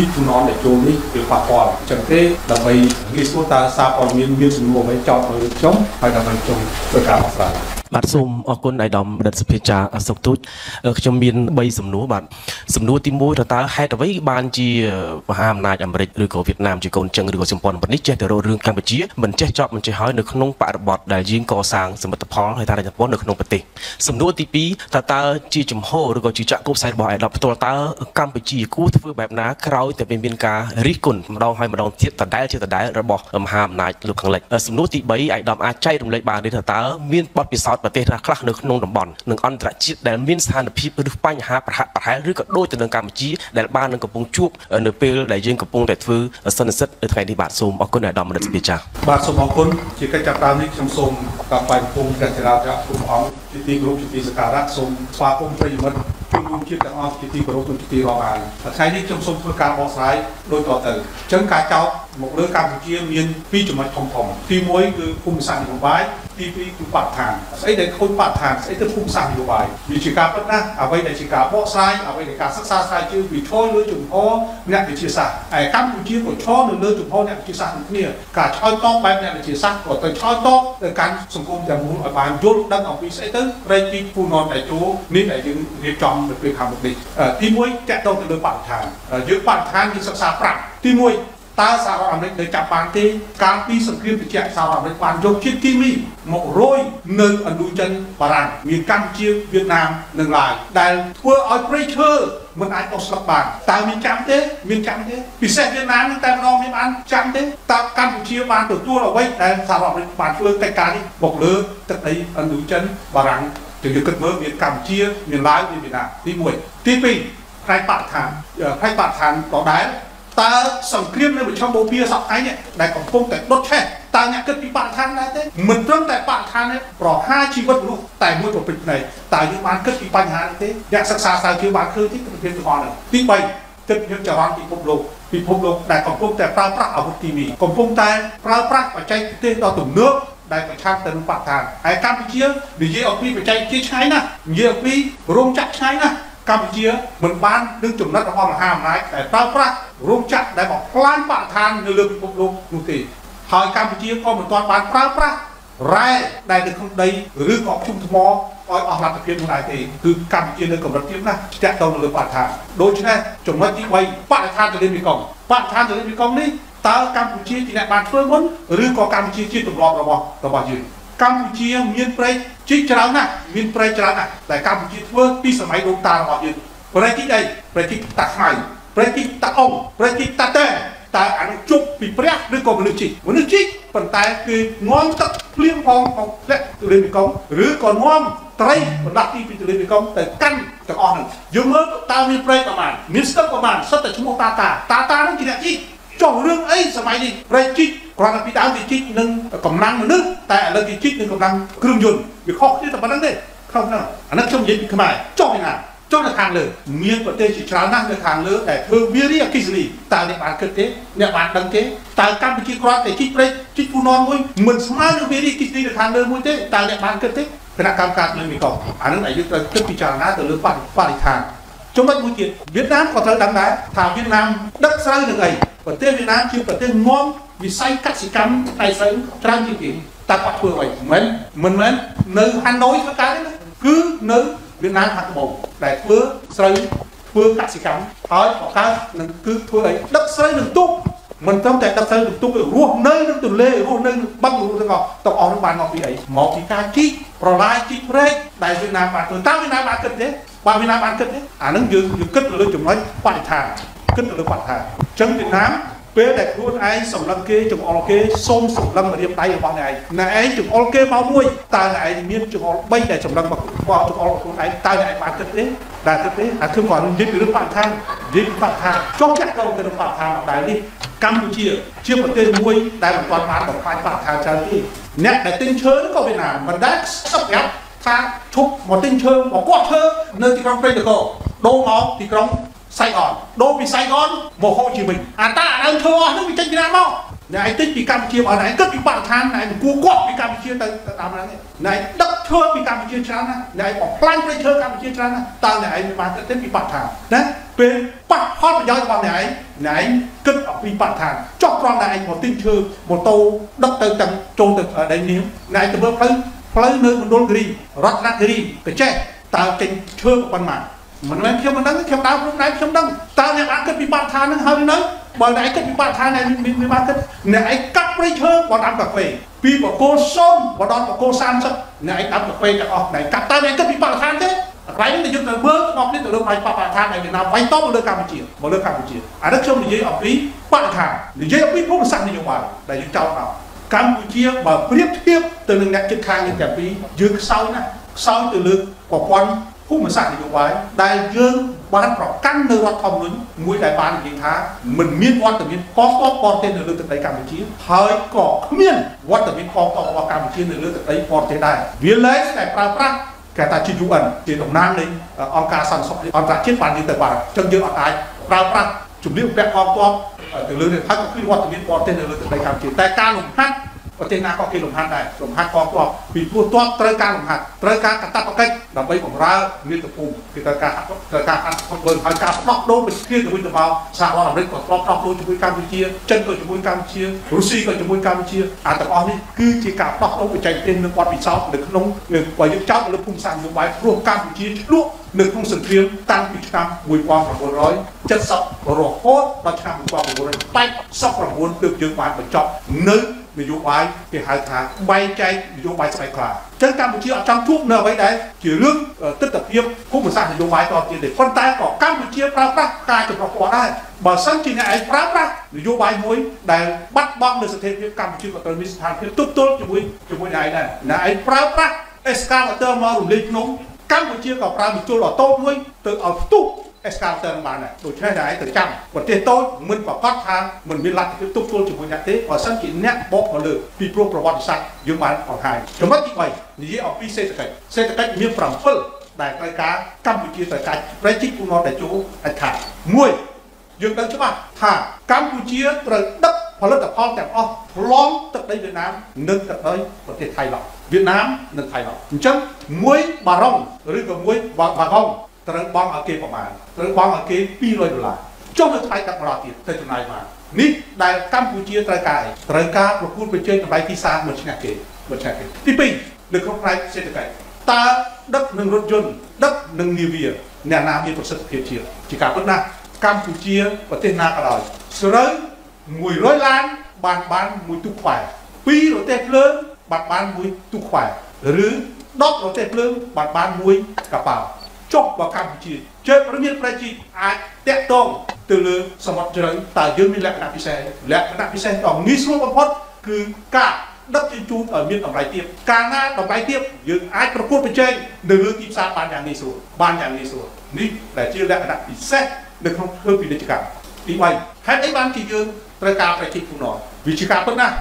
ជីកជំនាន់ដែលចូលនេះវាប៉ះពាល់អញ្ចឹងទេដើម្បីងាយស្រួលតើសារព័ត៌មានមានសំណួរអ្វីចោទលើខ្ញុំហើយដើម្បីខ្ញុំធ្វើការបកស្រាយ បាទសូមអរគុណអាយដាមបណ្ឌិតសុភាចាអសុកទូចខ្ញុំមាន3សំណួរបាទសំណួរទី1តើតើហេតុអ្វីបានជាមហាអំណាចអាមេរិកឬក៏វៀតណាមជាកូនចឹងឬក៏សម្ព័ន្ធមិត្តនេះចេះតែរករឿងកម្ពុជាមិនចេះចប់មិនចេះហើយនៅក្នុងបរិបទដែលយើងកសាងសមិទ្ធផលហើយថារដ្ឋពលនៅក្នុងប្រទេសសំណួរទី2តើតើជាចំហឬក៏ជាចក្ខុផ្សាយរបស់អាយដាមផ្ទាល់តើកម្ពុជាគួរធ្វើបែបណាក្រោយតែមានការរិះគន់ម្ដងហើយម្ដងទៀតដដែលជាដដែលរបស់មហាអំណាចលោកខាងលិចសំណួរទី3អាយដាមអាចចែករំលែកបានទេថាតើមានបទពិសោធន៍ប្រទេសណាខ្លះនៅក្នុងតំបន់និងអន្តរជាតិដែលមានស្ថានភាពឬបញ្ហាប្រហាក់ប្រហែលឬក៏ដូចទៅនឹងកម្ពុជាដែលបាននឹងកំពុងជួបនៅពេលដែលយើងកំពុងតែធ្វើសន្និសិទនៅថ្ងៃនេះបាទសូមអរគុណអាដាមមនិតស្ពីចាបាទសូមអរគុណជាកិច្ចចាប់ផ្ដើមនេះខ្ញុំសូមកាប់បាយពុំព្រះចរាចរៈគ្រប់អង្គជាទីគោរពជាទីសក្ការៈសូមស្វាគមន៍ប្រិយមិត្តជនរួមជាតិទាំងអស់ជាទីគោរពនិងជាទីរាប់អានថ្ងៃនេះខ្ញុំសូមធ្វើការបកស្រាយដូចតទៅអញ្ចឹងការចោទមកលើកម្ពុជាមានពីរចំណុចធំធំទី1គឺភូមិសាស្ត្រនយោបាយទី2គឺបរិស្ថានស្អីដែលខូចបរិស្ថានស្អីទៅភូមិសាស្ត្រនយោបាយវាជាការពិតណាស់អ្វីដែលជាការបកស្រាយអ្វីដែលការសិក្សាស្រាវជ្រាវវាឈរលើជំហរអ្នកវិទ្យាសាស្ត្រហើយកម្ពុជាក៏ឈរនៅលើជំហរអ្នកវិទ្យាសាស្ត្រដូចគ្នាការឆ្លើយតបបែបអ្នកវិទ្យាសាស្ត្រក៏ទៅឆ្លើយតបទៅកាន់សង្គមទាំងមូលឲ្យបានយល់ដឹងអំពីស្អីទៅប្រេងទីពូននតៃជូនេះដែលយើងរៀបចំនៅពេលខាងមុខនេះទី1តកតទៅលើបរិស្ថានយើងបរិស្ថានយើងសិក្សាប្រាប់ទី1 តើសហរដ្ឋអាមេរិកនៅចាប់បានទេកាលពីសង្គ្រាមត្រជាក់សហរដ្ឋអាមេរិកបានយកជាតិគីមីមករយនៅឥណ្ឌូចិនបារាំងមានកម្ពុជាវៀតណាមនិងឡាវដែលធ្វើឲ្យព្រៃឈើមិនអាចអស់ស្លឹកបានតើមានចាំទេមានចាំទេពិសេសវៀតណាមនឹងតែម្ដងមានបានចាំទេតើកម្ពុជាបានទទួលអ្វីដែលសហរដ្ឋអាមេរិកបានធ្វើកិច្ចការនេះមកលើទឹកដីឥណ្ឌូចិនបារាំងយើងគិតមើលមានកម្ពុជាមានឡាវមានវៀតណាមទី1ទី2ផ្នែកបរិស្ថានផ្នែកបរិស្ថានក៏ដែរ តើសង្គ្រាមនៅមជ្ឈមបូព៌ាសប្តាហ៍នេះដែលកំពុងតែដុតឆេះតើអ្នកគិតពីបរិស្ថានដែរទេមិនត្រឹមតែបរិស្ថានទេប្រហារជីវិតមនុស្សតែមួយប្រព្រឹត្តភ្នែកតើយើងបានគិតពីបញ្ហានេះទេអ្នកសិក្សាស្រាវជ្រាវបានឃើញទេប្រភេទទាំងអស់ហ្នឹងទី3គិតយើងចរន្តពិភពលោកពិភពលោកដែលកំពុងតែប្រើប្រាស់អាវុធគីមីកំពុងតែប្រើប្រាស់បច្ចេកទេសដ៏ទំនើបដែលប្រឆាំងទៅនឹងបរិស្ថានហើយកម្ពុជានិយាយអំពីបច្ចេកទេសឆ្ងាយណាស់និយាយអំពីរោងចក្រឆ្ងាយណាស់ កម្ពុជាមិនបាននឹងចំណិតរបស់មហាអំណាចដែលប្រើប្រាស់រោងចក្រដែលបំផ្លាញបរិស្ថាននៅលើពិភពលោកនោះទេហើយកម្ពុជាក៏មិនទាន់បានប្រើប្រាស់រ៉ែដែលនៅក្នុងដីឬក៏ជុំថ្មឲ្យអស់លទ្ធភាពនោះដែរទេគឺកម្ពុជានៅកម្រិតទាបណាស់តាក់ទងនៅលើបរិស្ថានដូច្នេះចំណុចទី3បរិស្ថានទន្លេមេគង្គបរិស្ថានទន្លេមេគង្គនេះតើកម្ពុជាជាអ្នកបានធ្វើមុនឬក៏កម្ពុជាជាទម្លាប់របស់របស់យើង កម្ពុជាមានព្រៃជីកច្រើនណាស់មានព្រៃច្រើនណាស់តែកម្ពុជាធ្វើពីសម័យដូនតារបស់យើងព្រៃជីកអីព្រៃជីកតាខ្មៅព្រៃជីកតាអុងព្រៃជីកតាតែតើអានោះជប់ពីព្រះឬក៏មនុស្សជីកមនុស្សជីកប៉ុន្តែគឺងំទឹកភ្លៀងផងផងធ្លាក់ទលេមេគង្គឬក៏ងំត្រីបណ្ដាស់ទីពីទលេមេគង្គទៅកាន់ទាំងអស់ហ្នឹងយើងមើលតើមានព្រៃប្រមាណមានស្ទឹងប្រមាណសិតតែឈ្មោះតាតាតាតាហ្នឹងជាអ្នកជីក ចុះរឿងអីសម័យនេះព្រៃជីកគ្រាន់តែពីដើមគេជីកនឹងកម្លាំងមនុស្សតែឥឡូវគេជីកនឹងកម្លាំងគ្រឿងយន្តវាខុសគ្នាតែប៉ុណ្្នឹងទេខុសហ្នឹងអានេះខ្ញុំនិយាយពីខ្មែរចុះឯណាចុះនៅខាងលើមានប្រទេសជាច្រើនណាស់នៅខាងលើដែលធ្វើវារីអគិសនីតើអ្នកបានគិតទេអ្នកបានដឹងទេតើកម្ពុជាគ្រាន់តែជីកព្រៃជីកពូននមួយមិនស្មើនឹងវារីអគិសនីនៅខាងលើមួយទេតើអ្នកបានគិតទេគណៈកម្មការលើមីកុំអានឹងដែលយើងត្រូវគិតពិចារណាទៅលើបរិបរិស្ថានចំណុចមួយទៀតវៀតណាមក៏ត្រូវដឹងដែរថាវៀតណាមដឹកស្រូវនឹងអី ប្រទេសវៀតណាមជាប្រទេសងំវិស័យកសិកម្មតែស្រូវច្រើនជាងគេតើគាត់ធ្វើអ្វីមិនមិនមែននៅហាណូយធ្វើការទេណាគឺនៅវៀតណាមខាងត្បូងដែលធ្វើស្រូវធ្វើកសិកម្មហើយបកកើតនឹងគឺធ្វើអីដឹកស្រូវនឹងទូកមិនត្រឹមតែដឹកស្រូវនឹងទូករស់នៅនឹងទន្លេរស់នៅនឹងបឹងរស់ទាំងអស់ទាំងអស់នឹងបានមកពីអីមកពីការជីកប្រឡាយជីកព្រែកដែលវៀតណាមបានធ្វើតើវៀតណាមបានគិតទេបើវៀតណាមបានគិតទេអានឹងយើងយើងគិតទៅលើចំណុចបរិស្ថាន គិតទៅលើបរិស្ថានអញ្ចឹងវៀតណាមពេលដែលខ្លួនឯងសម្លឹងគេចង្អុលគេសូមសម្លឹងរៀបដៃរបស់អ្នកឯងអ្នកឯងចង្អុលគេមកមួយតើអ្នកឯងមានចង្អុល3ដែលសម្លឹងមកបោចង្អុលខ្លួនឯងតើអ្នកឯងបានគិតទេដែលគិតទេអាគឺគាត់និយាយពីរឿងបរិស្ថាននិយាយពីបរិស្ថានចុះចាក់ទៅទៅនឹងបរិស្ថានដែរនេះកម្ពុជាជាប្រទេសមួយដែលមិនទាន់បានបំផ្លាញបរិស្ថានច្រើនទេអ្នកដែលទិញឈើក៏វៀតណាមមិនដែលស្អប់ប្រាប់ថាឈប់មកទិញឈើមកគាត់ឈើនៅទីក្រុងព្រៃនគរដូរមកទីក្រុង សៃអនដូរពីសៃអនមកហូជីមិញអាតាអាដើមឈើអស់ហ្នឹងវាចេញពីណាមកអ្នកឯងទិញពីកម្ពុជាបើអ្នកឯងគិតពីបរិស្ថានអ្នកឯងគួរគាត់ពីកម្ពុជាទៅទៅតាមហ្នឹងអ្នកឯងដឹកឈើពីកម្ពុជាច្រើនណាស់អ្នកឯងបំផ្លាញព្រៃឈើកម្ពុជាច្រើនណាស់តើអ្នកឯងបានគិតទេពីបរិស្ថានណាពពេលប៉ះផលប្រយោជន៍របស់អ្នកឯងអ្នកឯងគិតអំពីបរិស្ថានចោះត្រង់អ្នកឯងមកទិញឈើម៉ូតូដឹកទៅទាំងចូលទៅដីនេះអ្នកឯងទៅមើលផ្លូវផ្លូវនៅមណ្ឌលគិរីរតនគិរីកចេះតើចេញឈើប៉ុន្មាន មិនមែនខ្ញុំមិនដឹងខ្ញុំដើរព្រំដែនខ្ញុំដឹងតើអ្នកអាចគិតពីបរិស្ថានហ្នឹងហើយនៅបើអ្នកឯងគិតពីបរិស្ថានអ្នកមានបានគិតអ្នកឯងកាត់ព្រៃឈើបដាំកាហ្វេពីបកគោសុំបដល់បកគោ30អ្នកឯងដាំកាហ្វេទាំងអស់អ្នកកាត់តើអ្នកគិតពីបរិស្ថានទេកន្លែងនេះយើងត្រូវមើលមកនេះទៅលើផ្នែកបរិស្ថានដែលវៀតណាមវាយតបមកលើកម្ពុជាមកលើកម្ពុជាអានេះខ្ញុំនិយាយអំពីបរិស្ថាននិយាយអំពីភូមិសាស្ត្រនយោបាយដែលយើងចោទដល់កម្ពុជាបើប្រៀបធៀបទៅនឹងអ្នកជិតខាងយើងទាំងពីរយើងខ្សោយណាស់ខ្សោយទៅលើប្រព័ន្ធ ភូមិសាស្ត្រនយោបាយដែលយើងបានប្រកាន់នៅរដ្ឋធម្មនុញ្ញមួយដែលបាននិយាយថាមិនមានវត្តមានកងទ័ពបរទេសនៅលើទឹកដីកម្ពុជាហើយក៏គ្មានវត្តមានកងទ័ពរបស់កម្ពុជានៅលើទឹកដីបរទេសដែរវាលែងតែប្រើប្រាស់គេថាជា UN ជាតំណាងនៃអង្គការសន្តិសុខអន្តរជាតិបាននិយាយទៅបាទអញ្ចឹងយើងអត់អាចប្រើប្រាស់ជំរាបពាក់កងទ័ពទៅលើនេះហើយក៏គឺវត្តមានបរទេសនៅលើទឹកដីកម្ពុជាតែការលំហាត់ ប្រទេសណាក៏គេលំហាត់ដែរលំហាត់កងទ័ពពីព្រោះទ័ពត្រូវការលំហាត់ត្រូវការកតបកិច្ចដើម្បីបម្រើមាតុភូមិគេត្រូវការត្រូវការអត់ធ្វើហើយការផ្ដោះដូរវិទ្យាទៅវិញទៅមកសហរដ្ឋអាមេរិកក៏ធ្លាប់ផ្ដោះដូរជាមួយកម្ពុជាចិនក៏ជាមួយកម្ពុជារុស្ស៊ីក៏ជាមួយកម្ពុជាអាទាំងអស់នេះគឺជាការផ្ដោះដូរបច្ចេកទេសនិងបទពិសោធន៍នៅក្នុងបើយើងចោទលើភូមិសាស្ត្រនយោបាយព្រោះកម្ពុជាឆ្លក់នៅក្នុងសង្គ្រាមតាំងពីឆ្នាំ1970រហូតដល់ឆ្នាំ1989ទើបយើងបានបញ្ចប់នៅ នយោបាយគេហៅថាបែងចែកនយោបាយស្បែកខ្លាចឹងកម្ពុជាអត់ចង់ជួបនៅអ្វីដែលជារឿងទស្សនវិជ្ជាភូមិសាស្ត្រនយោបាយតទៀតទេប៉ុន្តែក៏កម្ពុជាប្រើប្រាស់ការចម្រុះពណ៌ដែរបើសិនជាអ្នកឯងប្រើប្រាស់នយោបាយមួយដែលបាត់បង់នៅស្ថិរភាពកម្ពុជាក៏ត្រូវមានស្ថានភាពទប់ទល់ជាមួយជាមួយអ្នកឯងដែរអ្នកឯងប្រើប្រាស់អេសកាវ៉ាទ័រមករំលែកភ្នំកម្ពុជាក៏ប្រើបញ្ជុលអតូបមួយទៅឲ្យផ្ទុះ អេសកាលទៅបានដែរដូច្នេះតែឯងទៅចាំប្រទេសតូចមិនប្រកាសថាមិនមានលទ្ធភាពទប់ទល់ជាមួយអ្នកទេបើសិនជាអ្នកបកមកលើពីព្រោះប្រវត្តិសាស្ត្រយើងបានបង្ហាញចំណុចទី3និយាយអំពីសេដ្ឋកិច្ចសេដ្ឋកិច្ចមាន7ដែលត្រូវការកម្ពុជាត្រូវការប្រតិជនពូនតែជួអាចខាត1យើងដឹងច្បាស់ថាកម្ពុជាត្រូវដឹកផលិតផលទាំងអស់ឆ្លងទឹកដីវៀតណាមនិងទឹកដីប្រទេសថៃឡង់វៀតណាមនិងថៃឡង់អញ្ចឹងមួយបារុងឬក៏មួយបារុង ត្រូវបង់ឲ្យគេប្រមាណត្រូវបង់ឲ្យគេ200ដុល្លារចុះនៅថ្លៃកាត់បរតទៀតទៅចំណាយបាននេះដែលកម្ពុជាត្រូវការត្រូវការប្រគួតប្រជែងតម្លៃទីផ្សារមួយឆ្នាំគេមួយឆ្នាំគេទី2នៅក្នុងផ្នែកសេដ្ឋកិច្ចតើដឹកនឹងរថយន្តដឹកនឹងនាវាអ្នកណាមានប្រសិទ្ធភាពជាងជាការពិតណាស់កម្ពុជាប្រទេសណាក៏ដោយស្រូវ100ឡានបានបានមួយទូខ្វែ2រទេះភ្លើងបានបានមួយទូខ្វែឬ10រទេះភ្លើងបានបានមួយកប៉ាល់ ចុះបើកម្ពុជាជើងមានប្រជាអាចតាក់ទងទៅលើសមុទ្រជ្រៅតើយើងមានលក្ខណៈពិសេសលក្ខណៈពិសេសដ៏ងាយស្រួលបំផុតគឺការដឹកជញ្ជូនឲ្យមានតម្លៃទាបកាលណាតម្លៃទាបយើងអាចប្រកួតប្រជែងនៅលើទីផ្សារបានយ៉ាងងាយស្រួលបានយ៉ាងងាយស្រួលនេះដែលជាលក្ខណៈពិសេសនៅក្នុងធ្វើពាណិជ្ជកម្មទី3ហេតុអីបានជាយើងត្រូវការប្រជាជននោះវាជាការពិតណាស់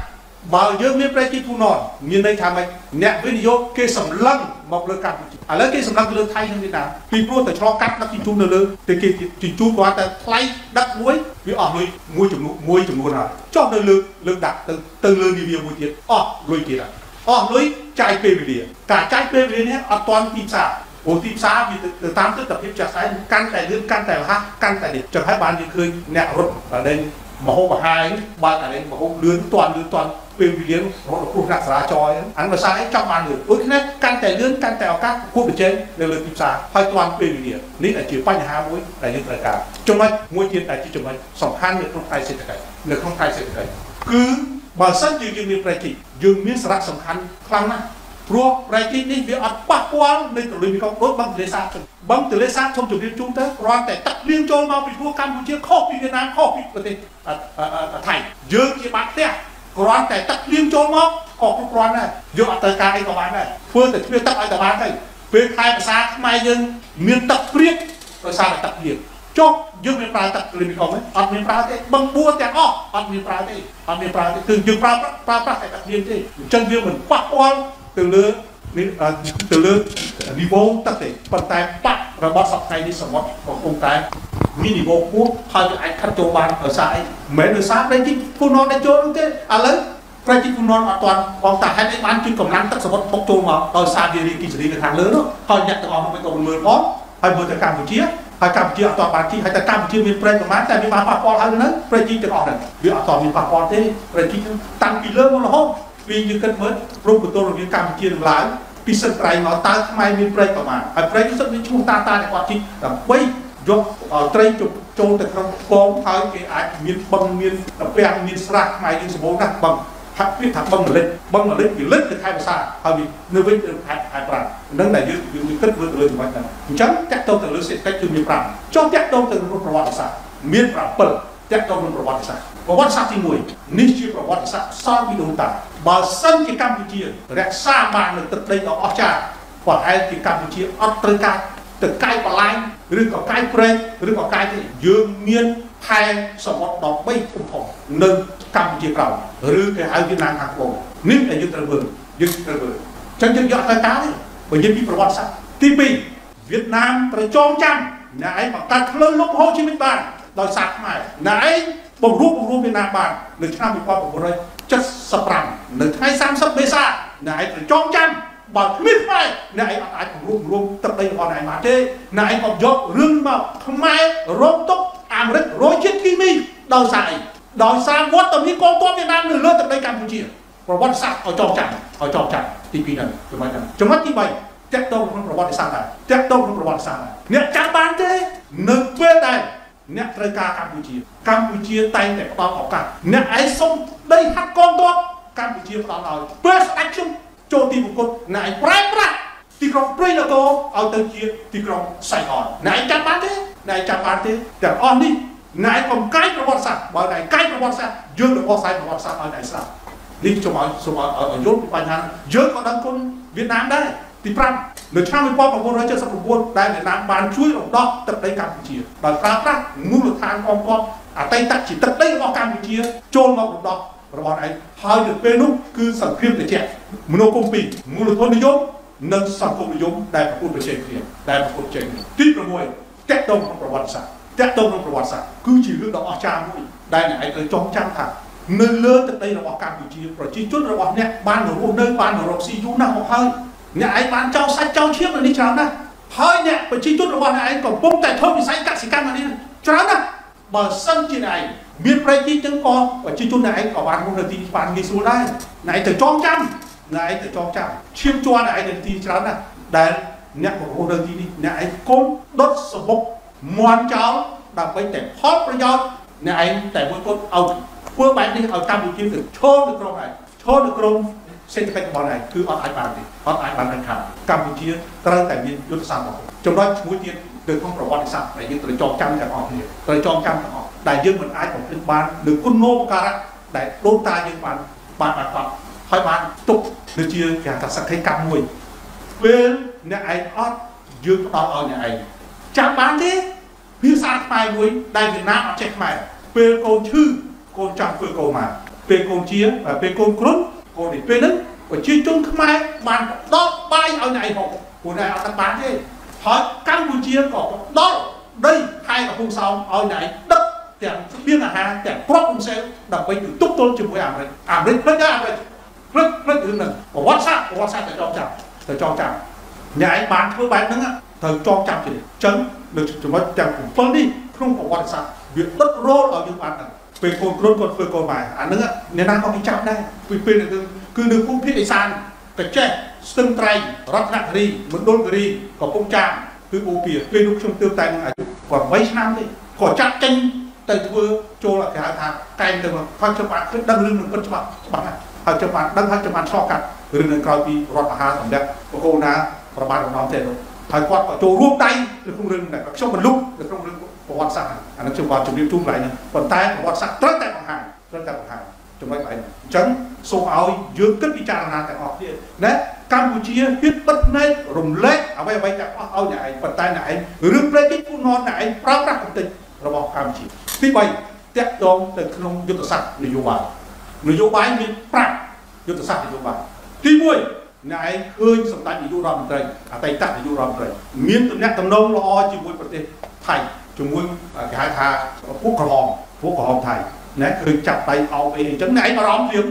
បើយើងមានប្រជាជននោះមានន័យថាម៉េចអ្នកវិនិយោគគេសម្លឹង មកលើកម្ពុជាឥឡូវគេសម្លឹងទៅលើថៃនិងវៀតណាមពីព្រោះតែឆ្លងកាត់ដឹកជញ្ជូននៅលើតែគេជញ្ជូនគាត់តែថ្លៃដឹកមួយវាអស់លុយមួយចំនួនមួយចំនួនហើយចុះនៅលើលើដាក់ទៅទៅលើនាវាមួយទៀតអស់លុយទៀតហើយអស់លុយចាយពេលវេលាការចាយពេលវេលានេះអត់ទាន់ទីផ្សារព្រោះទីផ្សារវាទៅតាមទិដ្ឋភាពចាស់ស្ដែងកាន់តែលឿនកាន់តែរហ័សកាន់តែនេះចឹងហើយបានយើងឃើញអ្នករត់ដែលមហោបហាយបើតែនេះមហោលឿនទាន់លឿនទាន់ ពេលវេលារហូតដល់គ្រោះថ្នាក់សារាចរណ៍អានភាសាឯងចង់បានលឿនដូចគ្នាកាន់តែលឿនកាន់តែឱកាសគួរប្រជែងនៅលើទីផ្សារហើយទាន់ពេលវេលានេះជាបញ្ហាមួយដែលយើងត្រូវការចំណុចមួយទៀតដែលជាចំណុចសំខាន់នៅក្នុងផ្នែកសេដ្ឋកិច្ចនៅក្នុងផ្នែកសេដ្ឋកិច្ចគឺបើសិនជាយើងមានប្រជាយើងមានសារៈសំខាន់ខ្លាំងណាស់ព្រោះប្រជានេះវាអត់ប៉ះពាល់នឹងទន្លេមេគង្គដូចបឹងទន្លេសាបបឹងទន្លេសាបខ្ញុំជម្រាបជូនទៅគ្រាន់តែទឹកលៀងចូលមកពីព្រោះកម្ពុជាខុសពីវៀតណាមខុសពីប្រទេសថៃយើងជាបាត់ផ្ទះ គ្រាន់តែទឹកភ្លៀងចូលមកក៏គ្រប់គ្រាន់ដែរយកអត់ត្រូវការអីក៏បានដែរធ្វើតែទ្វាទឹកឲ្យតែបានទៅពេលខែភាសាខ្មែរយើងមានទឹកព្រៀបដោយសារតែទឹកភ្លៀងចុះយើងមានប្រើទឹកលីមីកុំទេអត់មានប្រើទេបឹងបួទាំងអស់អត់មានប្រើទេអត់មានប្រើទេគឺយើងប្រើប្រើប្រាស់តែទឹកភ្លៀងទេអញ្ចឹងវាមិនប៉ះពាល់ទៅលើទៅលើនីវ៉ូទឹកទេប៉ុន្តែបាក់របស់សប្តាហ៍នេះសមុទ្រកំពុងតែ មាននីវ៉ូខ្ពស់ហើយវាអាចខិតចូលបានដោយសារអីមិនមែនដោយសារប្រតិពូននដែលចូលនោះទេឥឡូវប្រតិពូននអត់ទាន់បងតាហេតុអីបានជួយកម្លាំងទឹកសមុទ្រផុកចូលមកដោយសារវារីគីសេរីនៅខាងលើនោះហើយអ្នកទាំងអស់នោះមិនក៏មើលផងហើយមើលទៅកម្ពុជាហើយកម្ពុជាអត់តបានជីហើយតែកម្ពុជាមានប្រេងប្រមាណតែវាបានប៉ះពាល់ហើយហ្នឹងប្រេងជីទាំងអស់ហ្នឹងវាអត់តមានប៉ះពាល់ទេប្រេងជីតាំងពីលើមករហូតពីយើងគិតមើលព្រំកន្ទលរវាងកម្ពុជានិងឡាវពីសិនត្រៃមកតើខ្មែរមានប្រេងប្រមាណហើយប្រេងសិនមានឈ្មោះតាតាដែលគាត់ជីដើម្បី យកត្រីចូលទៅក្នុងកងហើយគេអាចមានបឹងមានពាំងមានស្រះខ្មែរយើងសម្បូរណាស់បឹងថាវាថាបឹងមលិចបឹងមលិចវាលិចទៅខែភាសាហើយនៅវិញទៅខែខែប្រាំនឹងដែលយើងយើងគិតមើលទៅលើចំណុចហ្នឹងអញ្ចឹងតាក់ទងទៅលើសេដ្ឋកិច្ចគឺមាន5ចុះតាក់ទងទៅលើប្រវត្តិសាស្ត្រមាន7តាក់ទងនឹងប្រវត្តិសាស្ត្រប្រវត្តិសាស្ត្រទី1នេះជាប្រវត្តិសាស្ត្រសល់ពីដូនតាបើសិនជាកម្ពុជារក្សាបាននៅទឹកដីដ៏អស្ចារ្យប្រហែលជាកម្ពុជាអត់ត្រូវការ ទៅកាយបលាញ់ឬក៏កាយព្រែកឬក៏កាយទេយើងមានផែសមុទ្រ13ធំធំនៅកម្ពុជាក្រោមឬគេហៅវៀតណាមខាងត្បូងនេះដែលយើងត្រូវមើលយើងត្រូវមើលអញ្ចឹងយើងយកទៅការទេបើនិយាយពីប្រវត្តិសាស្ត្រទី2វៀតណាមត្រូវចងចាំអ្នកឯងបង្កើតផ្លូវលុបហូជីមិញបានដោយសារខ្មែរអ្នកឯងបង្រួបបង្រួមវៀតណាមបាននៅឆ្នាំ1975នៅថ្ងៃ30មេសាអ្នកឯងត្រូវចងចាំ បើគ្មានខ្មែរអ្នកឯងអត់អាចបង្រួបបង្រួមទឹកដីរបស់អ្នកឯងបានទេអ្នកឯងក៏យករឿងមកខ្មែររងទុកអាមេរិករយជាតិគីមីដោយសារអីដោយសារវត្តមានកងទ័ពវៀតណាមនៅលើទឹកដីកម្ពុជាប្រវត្តិសាស្ត្រឲ្យចងចាំឲ្យចងចាំទី2ហ្នឹងចំណុចហ្នឹងចំណុចទី3តាក់ទងក្នុងប្រវត្តិសាស្ត្រដែរតាក់ទងក្នុងប្រវត្តិសាស្ត្រអ្នកចាំបានទេនៅពេលដែលអ្នកត្រូវការកម្ពុជា កម្ពុជាតែងតែផ្ដល់ឱកាសអ្នកឯងសុំដីហាត់កងទ័ពកម្ពុជាផ្ដល់ឲ្យពេលស្ដេចខ្ញុំ ចូលទីប្រកួតអ្នកឯងប្រែប្រាស់ទីក្រុងព្រៃនគរឲ្យទៅជាទីក្រុងសៃអនអ្នកឯងចាំបានទេអ្នកឯងចាំបានទេទាំងអស់នេះណែកុំកាយប្រវត្តិសាស្ត្របើណែកាយប្រវត្តិសាស្ត្រយើងនឹងបោះស្រាយប្រវត្តិសាស្ត្រឲ្យណែស្ដាប់នេះខ្ញុំឲ្យសូមឲ្យយល់ពីបញ្ហាយើងក៏ដឹងគុណវៀតណាមដែរទី5នៅឆ្នាំ1979ដែលវៀតណាមបានជួយរំដោះទឹកដីកម្ពុជាដោយប្រើប្រាស់មូលដ្ឋានកងទ័ពអតីតជាទឹកដីរបស់កម្ពុជាចូលមករំដោះ របស់ឯងហើយនៅពេលនោះគឺសង្គ្រាមត្រជាក់មនោគមពីរមូលធននិយមនិងសង្គមនិយមដែលប្រកួតប្រជែងគ្នាដែលប្រកួតប្រជែងទី6តកតងក្នុងប្រវត្តិសាស្ត្រតកតងក្នុងប្រវត្តិសាស្ត្រគឺជារឿងដ៏អស្ចារ្យមួយដែលអ្នកឯងត្រូវចងចាំថានៅលើទឹកដីរបស់កម្ពុជាប្រជាជនរបស់អ្នកបានរស់នៅបានរកស៊ីយូរណាស់មកហើយអ្នកឯងបានចោលសាច់ចោលឈាមនៅនេះច្រើនណាស់ហើយអ្នកប្រជាជនរបស់អ្នកឯងកំពុងតែធ្វើវិស័យកសិកម្មនេះច្រើនណាស់ បើសិនជាអ្នកឯងមានប្រតិជនក៏ប្រជាជនអ្នកឯងក៏បានរស់នៅទីបានងាយស្រួលដែរអ្នកឯងទៅចងចាំអ្នកឯងទៅចងចាំឈាមជន់អ្នកឯងនៅទីច្រើនណាស់ដែលអ្នករស់នៅទីនេះអ្នកឯងគុំដុតសបុកមន់ចោលដើម្បីតែផលប្រយោជន៍អ្នកឯងតែមួយគត់ឲ្យធ្វើបែបនេះឲ្យកម្ពុជាទៅឈរនៅក្នុងឯងឈរនៅក្នុងសេដ្ឋកិច្ចរបស់ឯងគឺអត់អាចបានទេអត់អាចបានខាងកម្ពុជាត្រូវតែមានយុទ្ធសាស្ត្ររបស់ចំណុចមួយទៀត នៅក្នុងប្រវត្តិសាស្ត្រដែលយើងត្រូវចងចាំទាំងអស់គ្នាត្រូវចងចាំទាំងអស់ដែលយើងមិនអាចបំភ្លេចបាននៅគុណងោបការៈដែលដូនតាយើងបានបានបាត់បង់ហើយបានទុកដូចជាគេថាសក្ខីកម្មមួយពេលអ្នកឯងអត់យើងផ្ដល់ឲ្យអ្នកឯងចាំបានទេភាសាខ្មែរមួយដែលវៀតណាមអត់ចេះខ្មែរពេលកូនឈឺកូនចង់ធ្វើកូនមកពេលកូនជាពេលកូនគ្រុនកូននេះពេលហ្នឹងប្រជាជនខ្មែរបានផ្ដល់បាយឲ្យអ្នកឯងហូបពួកអ្នកអត់បានទេ ហើយកម្ពុជាក៏ផ្ដល់ដីខែកំពង់សោមឲ្យអ្នកឯងដឹកទាំងស្បៀងអាហារទាំងប្រកកំសែលដើម្បីទៅទប់ទល់ជាមួយអាមេរិកអាមេរិកភ្លេចដែរអាមេរិកភ្លេចភ្លេចរឿងហ្នឹងប្រវត្តិសាស្ត្រប្រវត្តិសាស្ត្រទៅចងចាំទៅចងចាំអ្នកឯងបានធ្វើបែបហ្នឹងត្រូវចងចាំជានិច្ចអញ្ចឹងនៅចំណុចទាំង7នេះក្នុងប្រវត្តិសាស្ត្រវាដិតរោលឲ្យយើងបានដឹងពេលកូនគ្រុនគាត់ធ្វើកូនម៉ែអាហ្នឹងអ្នកណាក៏គេចាប់ដែរពីពេលគឺនៅភូមិភាគឦសានកចេះ ស្ទឹងត្រែងរតនគិរីមណ្ឌលគិរីកំពង់ចាមគឺអូពីពេលនោះខ្ញុំទើបតែនឹងអាយុ8ឆ្នាំទេក៏ចាត់ចេញទៅធ្វើចូលគេហៅថាកែងទៅហើយខ្ញុំបានដឹងរឿងនឹងពិតច្បាស់ច្បាស់ហើយខ្ញុំបានដឹងហើយខ្ញុំបានឆ្លងកាត់រឿងនឹងក្រោយពីរដ្ឋអាហារសម្រាប់បកូនណាប្រមាណម្ដងទេនោះហើយគាត់ក៏ចូលរួមដៃនៅក្នុងរឿងនេះខ្ញុំមិនលុបនៅក្នុងរឿងប្រវត្តិសាស្ត្រអានេះខ្ញុំបានជម្រាបជូនកន្លែងហ្នឹងប៉ុន្តែប្រវត្តិសាស្ត្រត្រូវតែបង្ហាញត្រូវតែបង្ហាញចំណុចបែបនេះអញ្ចឹងសូមឲ្យយើងគិតពិចារណាទាំងអស់គ្នាណា កម្ពុជាហ៊ានបិទភ្នែករំលែកអ្វីអ្វីទាំងអស់ឲ្យអ្នកឯងប៉ុន្តែអ្នកឯងរឿងប្រេតិចពូននអ្នកឯងប្រើប្រាស់បន្តិចរបស់កម្ពុជាទី3តាក់ទងទៅក្នុងយុទ្ធសាស្ត្រនយោបាយនយោបាយមាន5យុទ្ធសាស្ត្រនយោបាយទី1អ្នកឯងឃើញសម្ដេចនាយករដ្ឋមន្ត្រីអតីតនាយករដ្ឋមន្ត្រីមានទំនាក់ទំនងល្អជាមួយប្រទេសថៃជាមួយគេហៅថាពួកក្រហមពួកក្រហមថៃណែឃើញចាប់ដៃអោបអីអញ្ចឹងអ្នកឯងអារម្មណ៍ធៀប